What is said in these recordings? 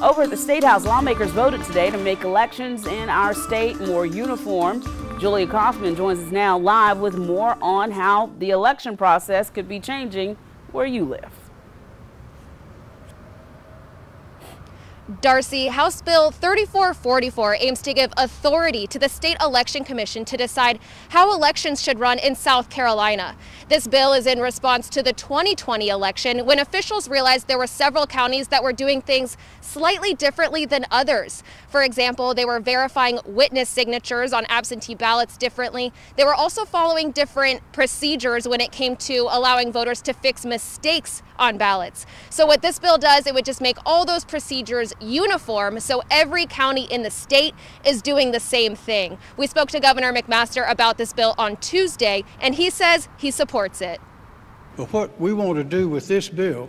Over at the State House, lawmakers voted today to make elections in our state more uniform. Julia Kaufman joins us now live with more on how the election process could be changing where you live. Darcy, House Bill 3444 aims to give authority to the State Election Commission to decide how elections should run in South Carolina. This bill is in response to the 2020 election when officials realized there were several counties that were doing things slightly differently than others. For example, they were verifying witness signatures on absentee ballots differently. They were also following different procedures when it came to allowing voters to fix mistakes on ballots. So what this bill does, it would just make all those procedures uniform so every county in the state is doing the same thing. We spoke to Governor McMaster about this bill on Tuesday, and he says he supports it. But what we want to do with this bill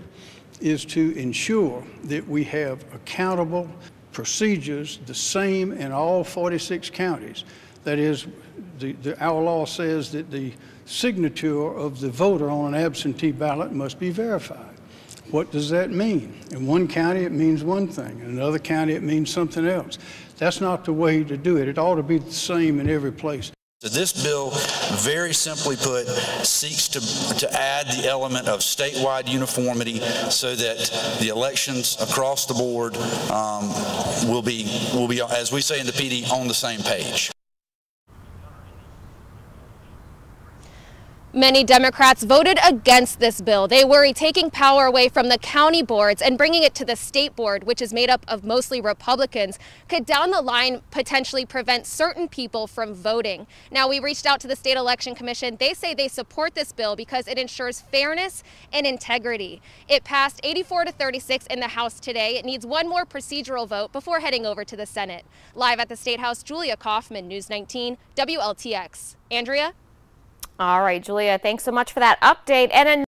is to ensure that we have accountable procedures the same in all 46 counties. That is, the, the, our law says that the signature of the voter on an absentee ballot must be verified. What does that mean? In one county, it means one thing. In another county, it means something else. That's not the way to do it. It ought to be the same in every place. So this bill, very simply put, seeks to, to add the element of statewide uniformity so that the elections across the board um, will be, will be, as we say in the PD, on the same page. Many Democrats voted against this bill. They worry taking power away from the county boards and bringing it to the state board, which is made up of mostly Republicans, could down the line potentially prevent certain people from voting. Now, we reached out to the State Election Commission. They say they support this bill because it ensures fairness and integrity. It passed 84 to 36 in the House today. It needs one more procedural vote before heading over to the Senate. Live at the State House, Julia Kaufman, News 19, WLTX. Andrea? All right, Julia, thanks so much for that update. And